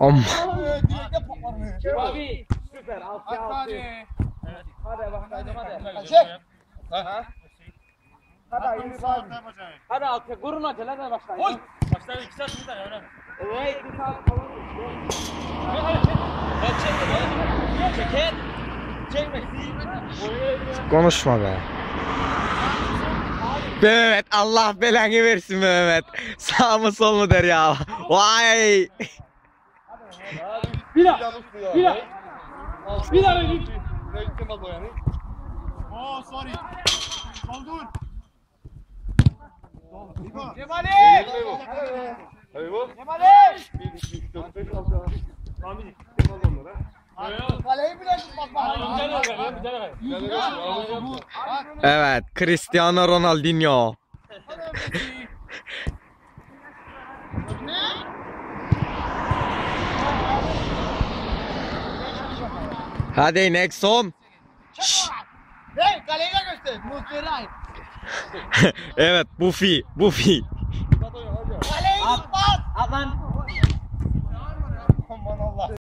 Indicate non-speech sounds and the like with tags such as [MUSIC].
Amma. Abi süper. Altı altı. Hadi. Hadi bakalım hadi. Çek. Hadi yürü abi. Hadi altı. Kurun hadi başlayın. Oy. Başlar iki saat burada ya öyle. Evet bir saat falan. Ben çektim. Çeket. Çekme. Konuşma be. Mehmet Allah belanı versin Mehmet. Sağ mı sol mu der ya. Vay. Bir daha. Bir daha. Bir daha öyle. Oh sorry. Doldur. Cemali. Cemali. Kaleyi bile tutmaz bak. Evet Cristiano Ronaldinho. Hadi Nexon. Hey kaleyi de göster. Muhterem. [LAUGHS] evet Buffy. Buffy. Kaleyi tutmaz. At lan.